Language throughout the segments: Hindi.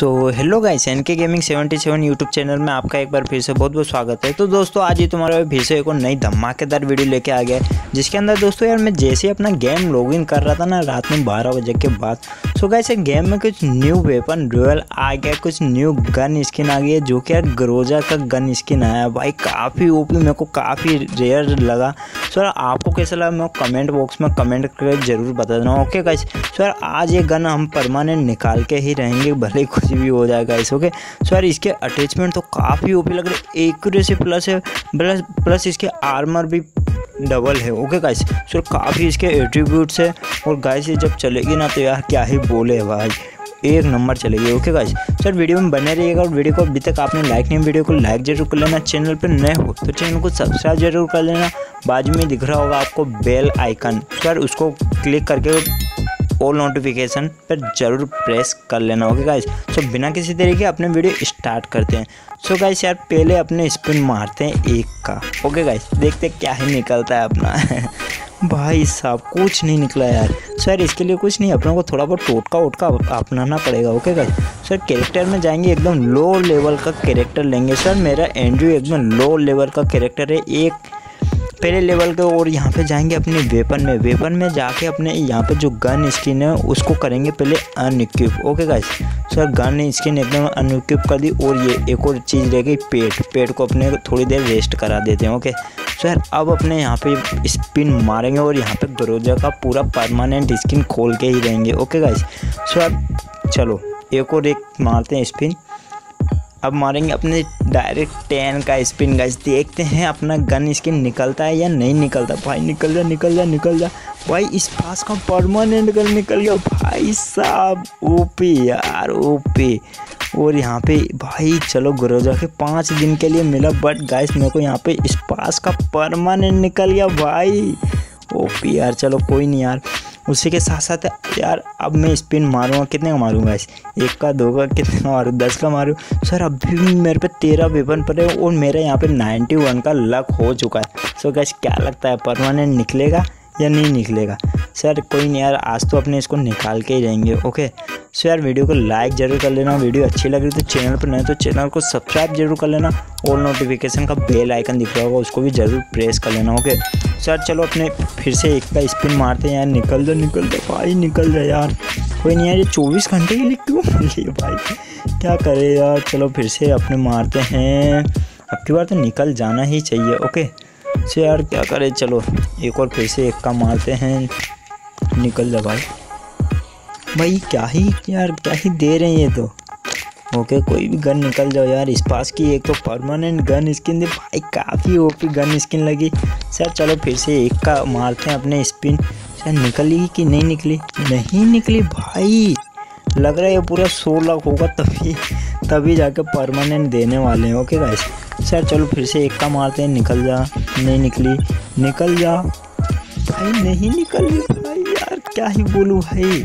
So hello guys N K gaming 77 YouTube channel में आपका एक बार फिर से बहुत बहुत स्वागत है। तो दोस्तों, आज ही तुम्हारे फिर से एक और नई धमाकेदार वीडियो लेके आ गया जिसके अंदर दोस्तों यार मैं जैसे ही अपना गेम लॉगिन कर रहा था ना, रात में बारह बजे के बाद। सो गाइस गेम में कुछ न्यू वेपन रॉयल आ गया, कुछ न्यू गन स्किन आ गई है, जो कि यार ग्रोजा का गन स्किन आया। भाई, काफ़ी ओपी मेरे को काफ़ी रेयर लगा। सो यार आपको कैसा लगा मैं कमेंट बॉक्स में कमेंट करके ज़रूर बता देना ओके गाइस सर, आज ये गन हम परमानेंट निकाल के ही रहेंगे, भले कुछ भी हो जाएगा इस ओके सर, इसके अटैचमेंट तो काफ़ी ओपी लग रहे एक्यूरेसी प्लस है प्लस प्लस इसके आर्मर भी डबल है ओके गाइस सर, काफ़ी इसके एट्रीब्यूट्स है, और गाइस ये जब चलेगी ना तो यार क्या ही बोले भाई? एक नंबर चलेगी ओके गाइस सर, वीडियो में बने रहिएगा, और वीडियो को अभी तक आपने लाइक नहीं, वीडियो को लाइक ज़रूर कर लेना चैनल पर नए हो तो चैनल को सब्सक्राइब ज़रूर कर लेना बाजू में दिख रहा होगा आपको बेल आइकन सर उसको क्लिक करके ऑल नोटिफिकेशन पर ज़रूर प्रेस कर लेना ओके गाइस सो बिना किसी तरीके अपने वीडियो स्टार्ट करते हैं। सो गाइस यार, पहले अपने स्पिन मारते हैं एक का ओके गाइस देखते क्या ही निकलता है अपना। भाई साहब, कुछ नहीं निकला यार। सर इसके लिए कुछ नहीं, अपने को थोड़ा बहुत टोटका वोटका अपनाना पड़ेगा ओके गाइस सर कैरेक्टर में जाएँगे, एकदम लो लेवल का कैरेक्टर लेंगे। सर मेरा एंड्रयू एकदम लो लेवल का कैरेक्टर है। एक पहले लेवल के और यहाँ पे जाएँगे अपने वेपन में। वेपन में जाके अपने यहाँ पे जो गन स्किन है, उसको करेंगे पहले unequip okay guys sir gun skin एकदम अनइक्विप कर दी और ये एक और चीज़ रह गई, पेट। पेट को अपने थोड़ी देर रेस्ट करा देते हैं ओके सर अब अपने यहाँ पे स्पिन मारेंगे और यहाँ पे ग्रोजा का पूरा परमानेंट स्किन खोल के ही रहेंगे। ओके गाइस सर चलो, एक और एक मारते हैं स्पिन अब मारेंगे अपने डायरेक्ट टेन का स्पिन गाइस देखते हैं अपना गन स्किन निकलता है या नहीं निकलता। भाई, निकल जा निकल जा निकल जा। भाई, इस पास का परमानेंट गन निकल गया। भाई साहब ओपी यार ओपी और यहाँ पे, भाई, चलो गुरोजा के पाँच दिन के लिए मिला बट गाइस मेरे को यहाँ पे इस पास का परमानेंट निकल गया, भाई। ओपी यार, चलो कोई नहीं यार। उसी के साथ साथ, यार, अब मैं स्पिन मारूँगा, कितने का मारूँगा इस एक का, दो का, कितने का मारूँ? दस का मारूँ? सर अभी भी मेरे पे तेरह वेपन पड़े और मेरा यहाँ पे नाइन्टी वन का लक हो चुका है। सो गैस क्या लगता है परमानेंट निकलेगा या नहीं निकलेगा? सर, कोई नहीं यार, आज तो अपने इसको निकाल के ही रहेंगे ओके सो यार वीडियो को लाइक ज़रूर कर लेना वीडियो अच्छी लग रही तो चैनल पर नहीं तो चैनल को सब्सक्राइब ज़रूर कर लेना और नोटिफिकेशन का बेल आइकन दिख रहा होगा, उसको भी ज़रूर प्रेस कर लेना ओके सर चलो अपने फिर से एक का स्पिन मारते हैं यार, निकल दो निकल दो, भाई, निकल जाए यार। कोई नहीं यार, ये चौबीस घंटे के लिए क्यों? लिए भाई, क्या करे यार? चलो फिर से अपने मारते हैं। अब की बार तो निकल जाना ही चाहिए ओके से यार, क्या करें? चलो, एक और फिर से एक का मारते हैं। निकल जा भाई। भाई, क्या ही यार, क्या ही दे रहे हैं ये तो। ओके, कोई भी गन निकल जाओ यार, इस पास की एक तो परमानेंट गन स्किन दी। भाई, काफ़ी ओपी गन स्किन लगी। सर, चलो फिर से एक का मारते हैं अपने स्पिन सर, निकली कि नहीं निकली? नहीं निकली भाई। लग रहा है ये पूरा सौ लाख होगा, तभी तभी जाके परमानेंट देने वाले हैं। ओके गाइस सर, चलो फिर से एक का मारते हैं। निकल जा। नहीं निकली। निकल जा। भाई, नहीं निकल। रही भाई क्या ही बोलूँ भाई?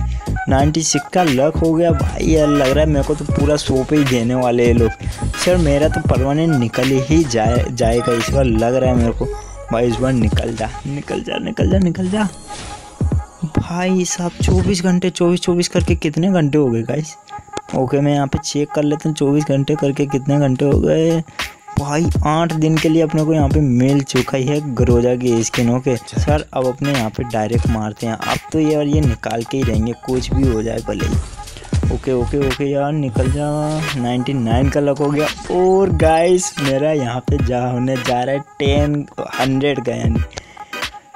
नाइन्टी सिक्स का लक हो गया भाई, यार लग रहा है मेरे को तो पूरा सो पे ही देने वाले हैं लोग। सर, मेरा तो परमानेंट निकल ही जाए, जाएगा इस बार, लग रहा है मेरे को। भाई, इस बार निकल जा निकल जा निकल जा निकल जा। भाई साहब, चौबीस घंटे, चौबीस चौबीस करके कितने घंटे हो गए गाइस ओके मैं यहाँ पे चेक कर लेता हूँ, चौबीस घंटे करके कितने घंटे हो गए? भाई आठ दिन के लिए अपने को यहाँ पे मिल चुका ही है ग्रोजा की स्किन ओके सर अब अपने यहाँ पे डायरेक्ट मारते हैं। अब तो यार ये निकाल के ही रहेंगे कुछ भी हो जाए भले ही। ओके ओके ओके यार निकल जा। 99 का लक हो गया। और गाइस मेरा यहाँ पे जा होने जा रहा है टेन हंड्रेड का यानी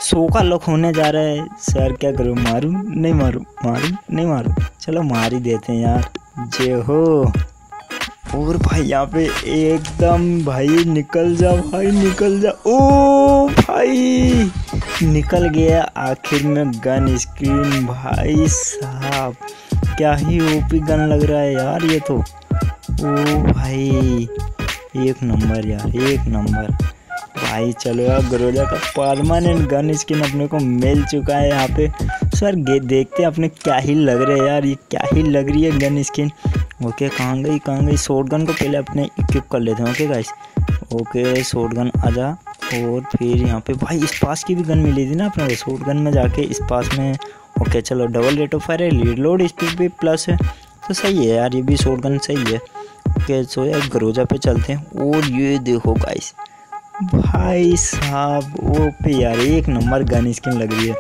सौ का लक होने जा रहा है। सर क्या करूँ? मारूँ? नहीं मारूँ? मारूँ? नहीं मारूँ? चलो मार ही देते हैं यार। जे हो। और भाई यहाँ पे एकदम भाई निकल जा, भाई निकल जा। ओ भाई, निकल गया आखिर में गन स्क्रीन भाई साहब, क्या ही ओपी गन लग रहा है यार ये तो। ओ भाई, एक नंबर यार, एक नंबर। भाई चलो यार ग्रोजा का परमानेंट गन स्किन अपने को मिल चुका है यहाँ पे। सर देखते हैं अपने क्या ही लग रहा है यार, ये क्या ही लग रही है गन स्किन ओके कहाँ गई कहाँ गई शॉर्ट गन को पहले अपने इक्विप कर लेते हैं okay guys okay shotgun आ जा और फिर यहाँ पे, भाई, इस पास की भी गन मिली थी ना अपने को शॉर्ट गन में जाके इस पास में ओके चलो डबल रेट ऑफ़ फायर है लीड लोड स्पीड भी प्लस है। तो सही है यार, ये भी शॉर्ट गन सही है। ओके सो यार ग्रोजा पे चलते हैं। और ये देखो गाइस भाई साहब, वो पे यार एक नंबर गन स्किन लग रही है।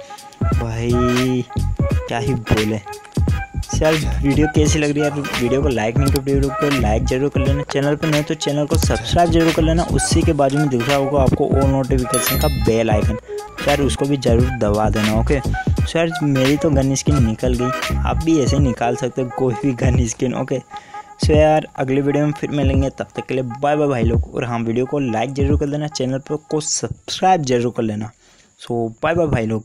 भाई, क्या ही बोले। यार वीडियो कैसी लग रही है? यार वीडियो को लाइक नहीं कर वीडियो को लाइक ज़रूर कर लेना। चैनल पर नहीं तो चैनल को सब्सक्राइब ज़रूर कर लेना। उसी के बाजू में दिख रहा होगा आपको और नोटिफिकेशन का बेल आइकन यार उसको भी ज़रूर दबा देना ओके सर, मेरी तो गन स्किन निकल गई। आप भी ऐसे निकाल सकते हो, कोई भी गन स्किन ओके सो यार, अगले वीडियो में फिर मिलेंगे। तब तक के लिए बाय बाय भाई लोग। और हाँ वीडियो को लाइक ज़रूर कर लेना, चैनल पर को सब्सक्राइब ज़रूर कर लेना। सो बाय बाय भाई लोग।